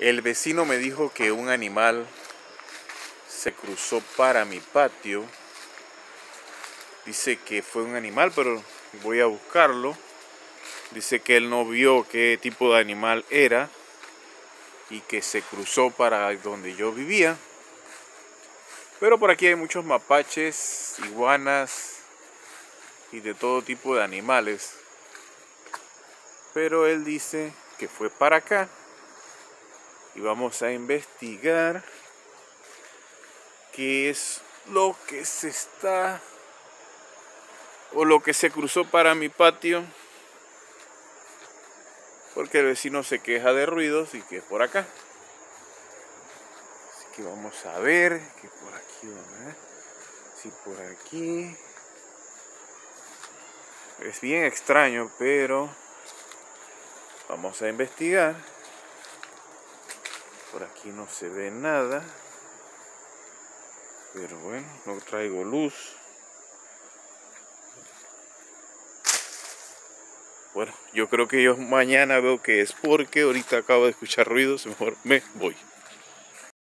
El vecino me dijo que un animal se cruzó para mi patio. Dice que fue un animal, pero voy a buscarlo. Dice que él no vio qué tipo de animal era y que se cruzó para donde yo vivía. Pero por aquí hay muchos mapaches, iguanas y de todo tipo de animales. Pero él dice que fue para acá y vamos a investigar qué es lo que se está o lo que se cruzó para mi patio porque el vecino se queja de ruidos y que es por acá. Así que vamos a ver que por aquí si por aquí. Es bien extraño pero vamos a investigar por aquí no se ve nada. Pero bueno, no traigo luz. Bueno, yo creo que yo mañana veo que es porque ahorita acabo de escuchar ruidos, mejor me voy.